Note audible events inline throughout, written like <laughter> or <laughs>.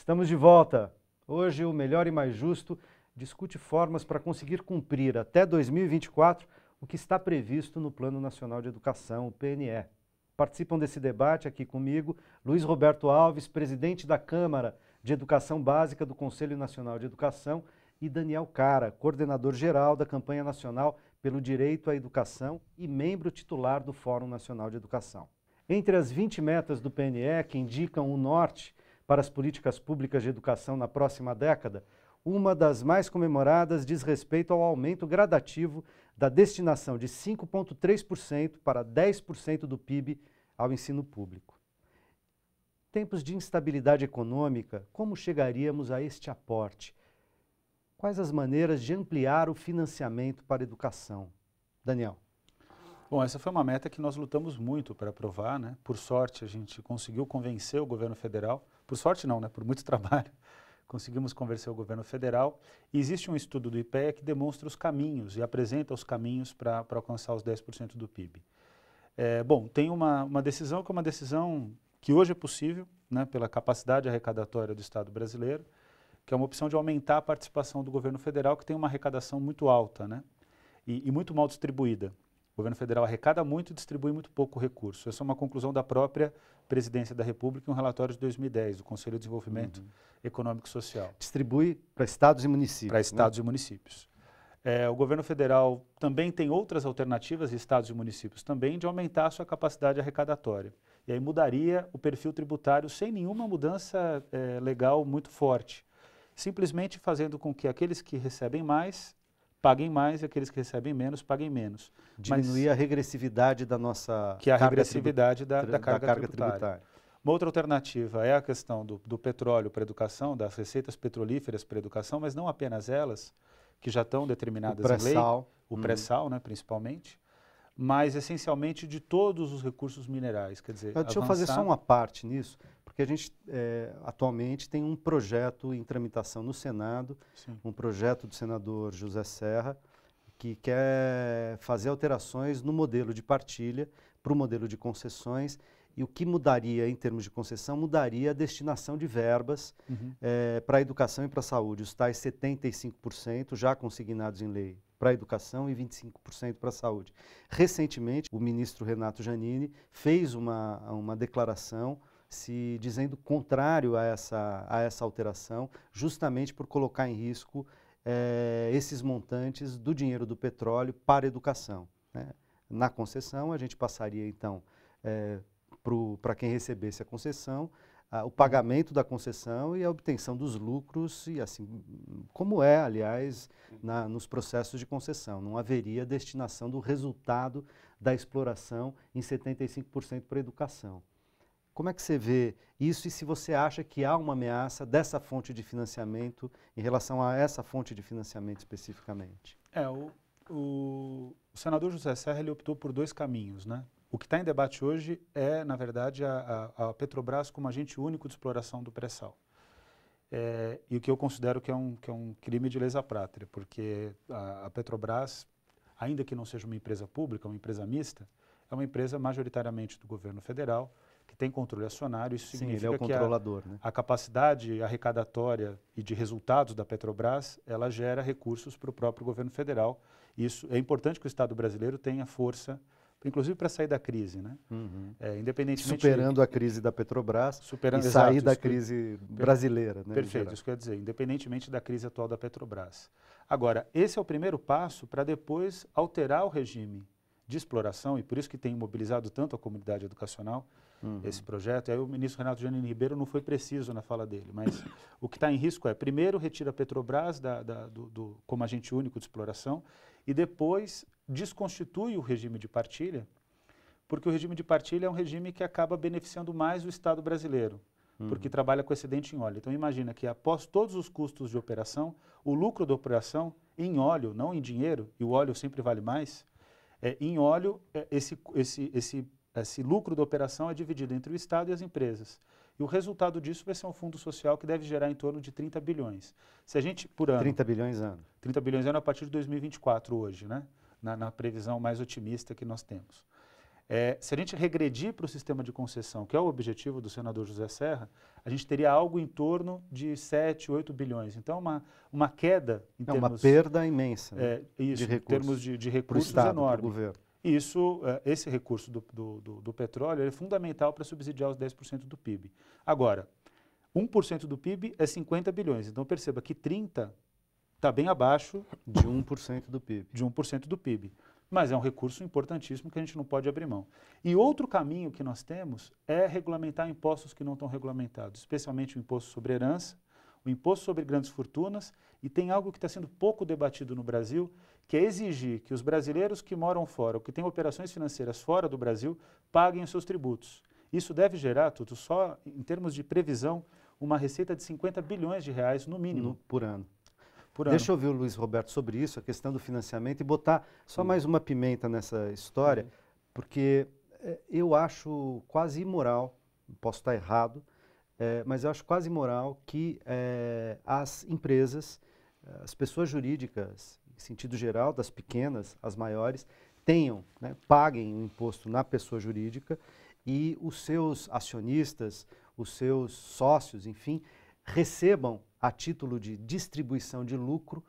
Estamos de volta. Hoje, o Melhor e Mais Justo discute formas para conseguir cumprir até 2024 o que está previsto no Plano Nacional de Educação, o PNE. Participam desse debate aqui comigo Luiz Roberto Alves, presidente da Câmara de Educação Básica do Conselho Nacional de Educação, e Daniel Cara, coordenador geral da campanha nacional pelo direito à educação e membro titular do Fórum Nacional de Educação. Entre as 20 metas do PNE que indicam o norte para as políticas públicas de educação na próxima década, uma das mais comemoradas diz respeito ao aumento gradativo da destinação de 5,3% para 10% do PIB ao ensino público. Tempos de instabilidade econômica, como chegaríamos a este aporte? Quais as maneiras de ampliar o financiamento para a educação? Daniel. Bom, essa foi uma meta que nós lutamos muito para aprovar, né? Por sorte, a gente conseguiu convencer o governo federal. Por sorte não, né? Por muito <laughs> trabalho, conseguimos convencer o governo federal. E existe um estudo do IPEA que demonstra os caminhos e apresenta os caminhos para alcançar os 10% do PIB. É, bom, tem uma, uma decisão que é uma decisão que hoje é possível, né, pela capacidade arrecadatória do Estado brasileiro, que é uma opção de aumentar a participação do governo federal, que tem uma arrecadação muito alta né, e, e muito mal distribuída. O governo federal arrecada muito e distribui muito pouco recurso. Essa é uma conclusão da própria Presidência da República em um relatório de 2010, do Conselho de Desenvolvimento uhum. Econômico e Social. Distribui para estados e municípios. Para né? estados né? e municípios. É, o governo federal também tem outras alternativas, estados e municípios também, de aumentar a sua capacidade arrecadatória. E aí mudaria o perfil tributário sem nenhuma mudança é, legal muito forte. Simplesmente fazendo com que aqueles que recebem mais paguem mais e aqueles que recebem menos paguem menos. Diminuir Mas, a regressividade da nossa Que é a regressividade da, da, carga, da carga tributária. tributária. Uma outra alternativa é a questão do, do petróleo para a educação, das receitas petrolíferas para a educação, mas não apenas elas, que já estão determinadas em lei, o uhum. pré-sal, né, principalmente, mas essencialmente de todos os recursos minerais. Quer dizer, deixa avançar... eu fazer só uma parte nisso, porque a gente é, atualmente tem um projeto em tramitação no Senado, Sim. um projeto do senador José Serra, que quer fazer alterações no modelo de partilha para o modelo de concessões e o que mudaria em termos de concessão, mudaria a destinação de verbas uhum. é, para a educação e para a saúde. Os tais 75% já consignados em lei para a educação e 25% para a saúde. Recentemente, o ministro Renato Janini fez uma, uma declaração se dizendo contrário a essa, a essa alteração, justamente por colocar em risco é, esses montantes do dinheiro do petróleo para a educação. Né? Na concessão, a gente passaria, então, é, para quem recebesse a concessão, o pagamento da concessão e a obtenção dos lucros, e assim como é, aliás, na, nos processos de concessão. Não haveria destinação do resultado da exploração em 75% para a educação. Como é que você vê isso e se você acha que há uma ameaça dessa fonte de financiamento em relação a essa fonte de financiamento especificamente? É, o, o, o senador José Serra ele optou por dois caminhos, né? O que está em debate hoje é, na verdade, a, a, a, Petrobras como agente único de exploração do pré-sal. É, e o que eu considero que é um, que é um crime de lesa pátria, porque a, a, Petrobras, ainda que não seja uma empresa pública, uma empresa mista, é uma empresa majoritariamente do governo federal, que tem controle acionário. Isso Sim, significa ele é o controlador, que a, né? a capacidade arrecadatória e de resultados da Petrobras, ela gera recursos para o próprio governo federal. Isso é importante que o Estado brasileiro tenha força inclusive para sair da crise, né? Uhum. É, independentemente superando a crise da Petrobras superando, e sair exato, da crise que, brasileira, né? Perfeito, isso quer dizer, independentemente da crise atual da Petrobras. Agora, esse é o primeiro passo para depois alterar o regime de exploração e por isso que tem mobilizado tanto a comunidade educacional uhum. esse projeto. E aí o ministro Renato Janine Ribeiro não foi preciso na fala dele, mas o que está em risco é primeiro retira a Petrobras da, da, do, do, como agente único de exploração e depois desconstitui o regime de partilha, porque o regime de partilha é um regime que acaba beneficiando mais o Estado brasileiro, uhum. porque trabalha com excedente em óleo. Então imagina que após todos os custos de operação, o lucro da operação em óleo, não em dinheiro, e o óleo sempre vale mais, é, em óleo é, esse, esse, esse, esse lucro da operação é dividido entre o Estado e as empresas. E o resultado disso vai ser um fundo social que deve gerar em torno de 30 bilhões. Se a gente, por ano... 30 bilhões ano. 30 bilhões ano a partir de 2024 hoje, né? na, na previsão mais otimista que nós temos. É, se a gente regredir para o sistema de concessão, que é o objetivo do senador José Serra, a gente teria algo em torno de 7, 8 bilhões. Então, uma, uma queda em é termos... uma perda imensa né, é, isso, de recursos. em termos de, de recursos Estado, enorme. Governo. Isso, é, esse recurso do, do, do, do petróleo é fundamental para subsidiar os 10% do PIB. Agora, 1% do PIB é 50 bilhões. Então, perceba que 30 está bem abaixo de 1% do PIB. De 1% do PIB mas é um recurso importantíssimo que a gente não pode abrir mão. E outro caminho que nós temos é regulamentar impostos que não estão regulamentados, especialmente o imposto sobre herança, o imposto sobre grandes fortunas, e tem algo que está sendo pouco debatido no Brasil, que é exigir que os brasileiros que moram fora, ou que têm operações financeiras fora do Brasil, paguem os seus tributos. Isso deve gerar, tudo só em termos de previsão, uma receita de 50 bilhões de reais no mínimo. No, por ano por ano. Deixa eu ouvir o Luiz Roberto sobre isso, a questão do financiamento, e botar só mais uma pimenta nessa história, uhum. porque é, eu acho quase imoral, posso estar errado, é, mas eu acho quase imoral que é, as empresas, as pessoas jurídicas, em sentido geral, das pequenas às maiores, tenham, né, paguem o imposto na pessoa jurídica e os seus acionistas, os seus sócios, enfim, recebam a título de distribuição de lucro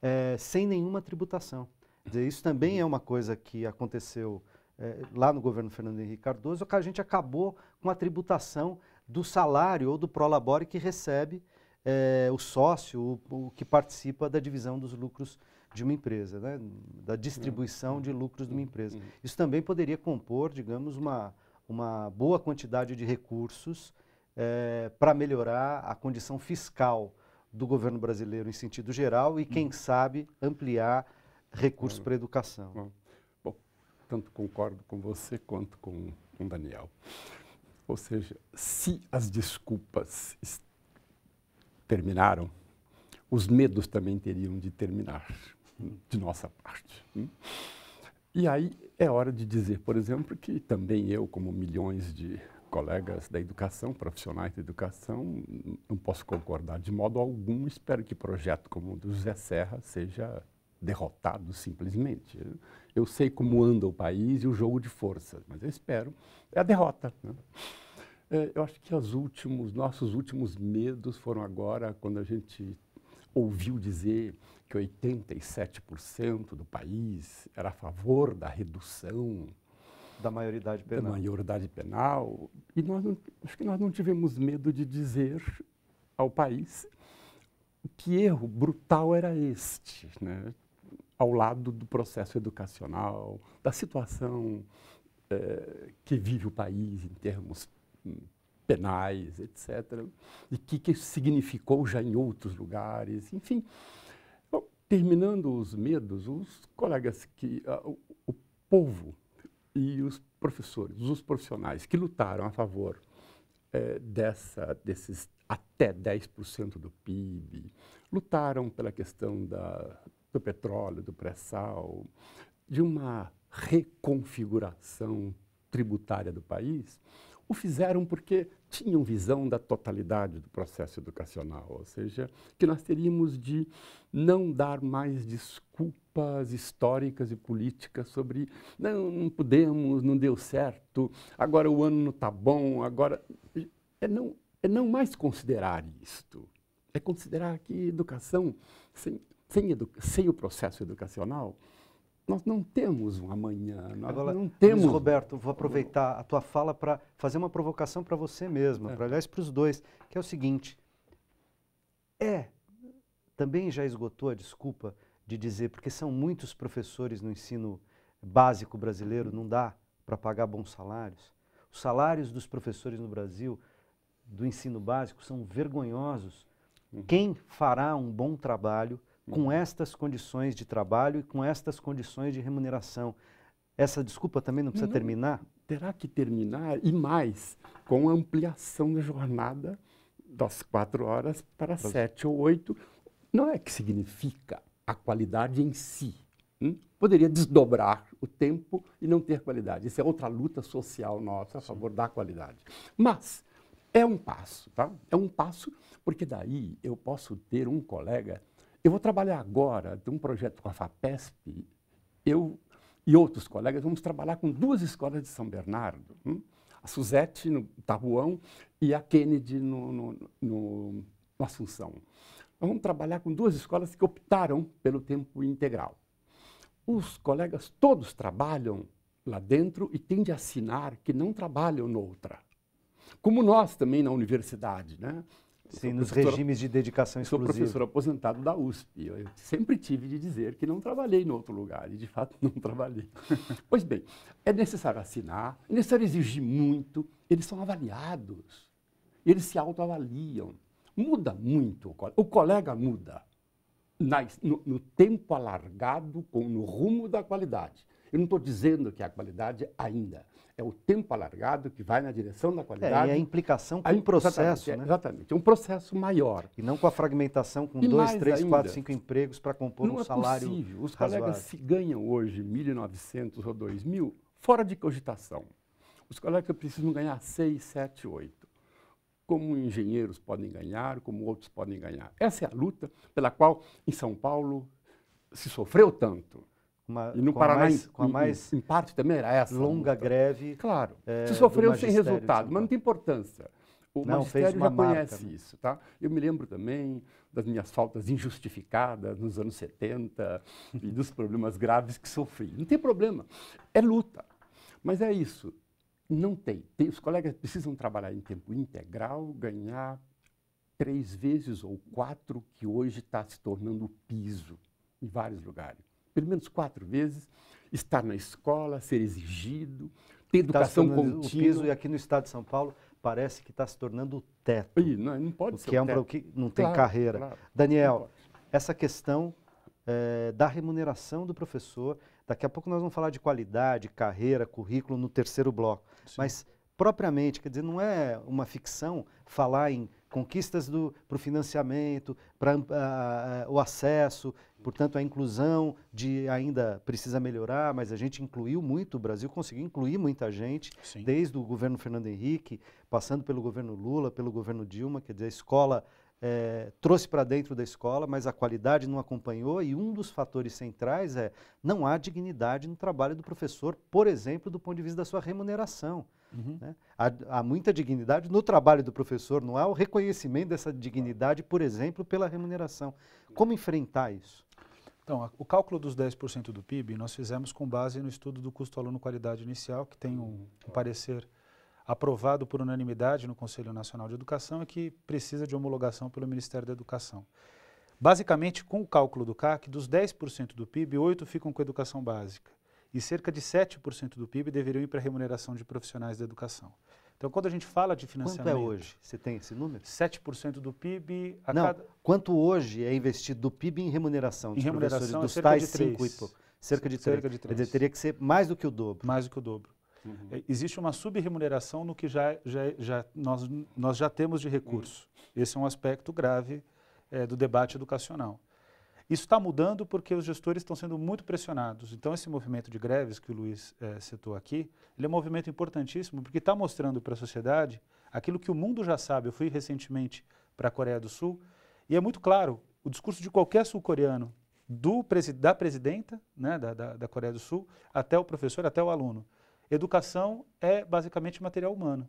é, sem nenhuma tributação. Isso também é uma coisa que aconteceu é, lá no governo Fernando Henrique Cardoso, que a gente acabou com a tributação do salário ou do prolabore que recebe é, o sócio, o, o, que participa da divisão dos lucros de uma empresa, né? da distribuição de lucros de uma empresa. Isso também poderia compor, digamos, uma, uma boa quantidade de recursos é, para melhorar a condição fiscal do governo brasileiro em sentido geral e, quem hum. sabe, ampliar recursos para a educação. Bom, tanto concordo com você quanto com o Daniel. Ou seja, se as desculpas terminaram, os medos também teriam de terminar, de nossa parte. Hum? E aí é hora de dizer, por exemplo, que também eu, como milhões de colegas da educação, profissionais da educação, não posso concordar de modo algum. Espero que projeto como o do José Serra seja derrotado simplesmente. Eu sei como anda o país e o jogo de forças, mas eu espero é a derrota. Né? É, eu acho que os últimos, nossos últimos medos foram agora quando a gente ouviu dizer que 87% do país era a favor da redução da maioridade penal. Da maioridade penal. E nós não, acho que nós não tivemos medo de dizer ao país que erro brutal era este, né? ao lado do processo educacional, da situação eh, que vive o país em termos hum, penais, etc. E que, que isso significou já em outros lugares, enfim. Terminando os medos, os colegas que o, o povo e os professores, os profissionais que lutaram a favor é, dessa, desses até 10% do PIB, lutaram pela questão da, do petróleo, do pré-sal, de uma reconfiguração tributária do país, o fizeram porque tinham visão da totalidade do processo educacional, ou seja, que nós teríamos de não dar mais desculpas históricas e políticas sobre não, não podemos, não deu certo, agora o ano não está bom, agora. É não, é não mais considerar isto. É considerar que educação, sem, sem, edu sem o processo educacional, nós não temos um amanhã, nós Agora, não temos... Luiz Roberto, vou aproveitar a tua fala para fazer uma provocação para você mesmo, é. para aliás para os dois, que é o seguinte, é, também já esgotou a desculpa de dizer, porque são muitos professores no ensino básico brasileiro, não dá para pagar bons salários. Os salários dos professores no Brasil, do ensino básico, são vergonhosos. Uhum. Quem fará um bom trabalho com estas condições de trabalho e com estas condições de remuneração. Essa desculpa também não precisa não, terminar? Terá que terminar e mais, com a ampliação da jornada das quatro horas para sete ou oito. Não é que significa a qualidade em si. Hum? Poderia desdobrar o tempo e não ter qualidade. Isso é outra luta social nossa a favor da qualidade. Mas é um passo, tá? É um passo, porque daí eu posso ter um colega eu vou trabalhar agora de um projeto com a FAPESP. Eu e outros colegas vamos trabalhar com duas escolas de São Bernardo. Hum? A Suzette, no Tabuão, e a Kennedy, no, no, no, no Assunção. Nós vamos trabalhar com duas escolas que optaram pelo tempo integral. Os colegas todos trabalham lá dentro e têm de assinar que não trabalham noutra. Como nós também na universidade, né? Sim, nos regimes de dedicação exclusiva. Sou professor aposentado da USP. Eu sempre tive de dizer que não trabalhei em outro lugar, e de fato não trabalhei. <laughs> pois bem, é necessário assinar, é necessário exigir muito, eles são avaliados, eles se autoavaliam. Muda muito, o colega muda na, no, no, tempo alargado, com, no rumo da qualidade. Eu não estou dizendo que é a qualidade ainda, é o tempo alargado que vai na direção da qualidade. É, e a implicação com o processo, exatamente, né? É, exatamente, é um processo maior. E não com a fragmentação com e dois, três, ainda, quatro, cinco empregos para compor um é salário possível. Os razoável. colegas se ganham hoje 1.900 ou 2.000 fora de cogitação. Os colegas precisam ganhar 6, 7, 8 como engenheiros podem ganhar, como outros podem ganhar. Essa é a luta pela qual, em São Paulo, se sofreu tanto. Uma, e no Paraná, mais, com a mais em, em, parte também era essa. Longa luta. greve. Claro. É, se sofreu sem resultado, mas não tem importância. O não, magistério já conhece. Né? isso. Tá? Eu me lembro também das minhas faltas injustificadas nos anos 70 e dos problemas graves que sofri. Não tem problema. É luta. Mas é isso. Não tem. tem. Os colegas precisam trabalhar em tempo integral, ganhar três vezes ou quatro, que hoje está se tornando o piso em vários lugares. Pelo menos quatro vezes, estar na escola, ser exigido, ter tá educação tá contínua. O piso, e aqui no estado de São Paulo, parece que está se tornando o teto. Ih, não, não pode ser que é um, que não tem claro, carreira. Claro, Daniel, essa questão é, da remuneração do professor Daqui a pouco nós vamos falar de qualidade, carreira, currículo no terceiro bloco. Sim. Mas, propriamente, quer dizer, não é uma ficção falar em conquistas para o financiamento, para uh, uh, o acesso, portanto, a inclusão de ainda precisa melhorar, mas a gente incluiu muito, o Brasil conseguiu incluir muita gente, Sim. desde o governo Fernando Henrique, passando pelo governo Lula, pelo governo Dilma, quer dizer, a escola é, trouxe para dentro da escola, mas a qualidade não acompanhou, e um dos fatores centrais é não há dignidade no trabalho do professor, por exemplo, do ponto de vista da sua remuneração. Uhum. Né? Há, há, muita dignidade no trabalho do professor, não há o reconhecimento dessa dignidade, por exemplo, pela remuneração. Como enfrentar isso? Então, o cálculo dos 10% do PIB nós fizemos com base no estudo do custo aluno qualidade inicial, que tem um, um parecer aprovado por unanimidade no Conselho Nacional de Educação e que precisa de homologação pelo Ministério da Educação. Basicamente, com o cálculo do CAC, dos 10% do PIB, 8% ficam com educação básica e cerca de 7% do PIB deveriam ir para a remuneração de profissionais da educação. Então, quando a gente fala de financiamento... Quanto é hoje? Você tem esse número? 7% do PIB a Não, cada... quanto hoje é investido do PIB em remuneração dos em remuneração, professores, dos é tais 5 e pouco? Cerca de 3. Cerca de 3. Quer dizer, teria que ser mais do que o dobro. Mais do que o dobro. Uhum. É, existe uma subremuneração no que já, já, já nós, nós já temos de recurso. Uhum. Esse é um aspecto grave é, do debate educacional. Isso está mudando porque os gestores estão sendo muito pressionados. Então, esse movimento de greves que o Luiz é, citou aqui, ele é um movimento importantíssimo porque está mostrando para a sociedade aquilo que o mundo já sabe. Eu fui recentemente para a Coreia do Sul e é muito claro, o discurso de qualquer sul-coreano, da presidenta né, da, da, da Coreia do Sul, até o professor, até o aluno, Educação é basicamente material humano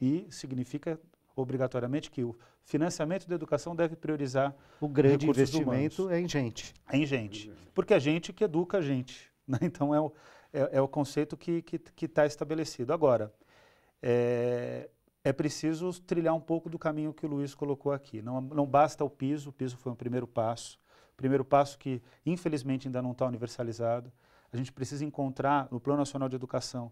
e significa obrigatoriamente que o financiamento da educação deve priorizar o grande investimento humanos. é em gente. É em gente, porque a gente que educa a gente. <laughs> Né? Então é o, é, é, o conceito que está estabelecido. Agora, é, é preciso trilhar um pouco do caminho que o Luiz colocou aqui. Não, não basta o piso, o piso foi um primeiro passo, primeiro passo que infelizmente ainda não está universalizado a gente precisa encontrar no Plano Nacional de Educação,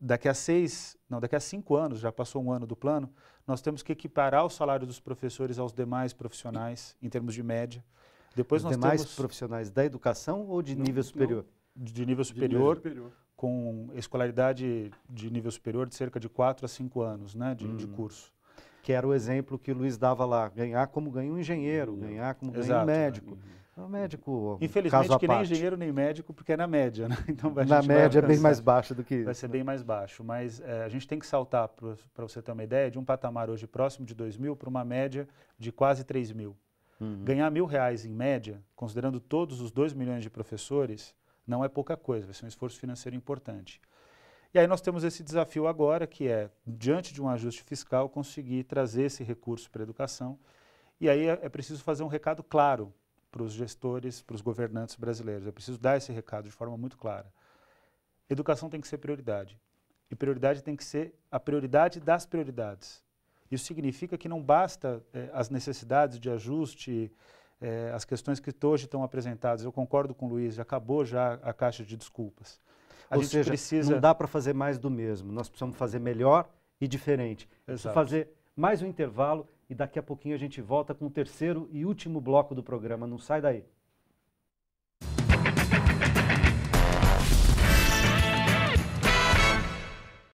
daqui a seis, não, daqui a cinco anos, já passou um ano do plano, nós temos que equiparar o salário dos professores aos demais profissionais, em termos de média. Depois Os nós demais temos, profissionais da educação ou de não, nível superior? Não, de nível superior, de nível superior, com escolaridade de nível superior de cerca de quatro a cinco anos né, de, hum. de curso que era o exemplo que o Luiz dava lá, ganhar como ganha um engenheiro, uhum. ganhar como ganha um médico. Uhum. É um médico. Infelizmente, que nem engenheiro nem médico, porque é na média, né? <laughs> Então, na média é bem mais baixo do que. Vai ser bem mais baixo. Mas é, a gente tem que saltar, para você ter uma ideia, de um patamar hoje próximo de 2 mil para uma média de quase 3 mil. Uhum. Ganhar mil reais em média, considerando todos os 2 milhões de professores, Não é pouca coisa, vai ser um esforço financeiro importante. E aí nós temos esse desafio agora, que é, diante de um ajuste fiscal, conseguir trazer esse recurso para a educação. E aí é, é preciso fazer um recado claro para os gestores, para os governantes brasileiros. É preciso dar esse recado de forma muito clara. Educação tem que ser prioridade. E prioridade tem que ser a prioridade das prioridades. Isso significa que não basta é, as necessidades de ajuste, é, as questões que hoje estão apresentadas. Eu concordo com o Luiz, já acabou já a caixa de desculpas. A Ou gente seja, precisa... não dá para fazer mais do mesmo. Nós precisamos fazer melhor e diferente. Exato. fazer mais um intervalo e daqui a pouquinho a gente volta com o terceiro e último bloco do programa. Não sai daí.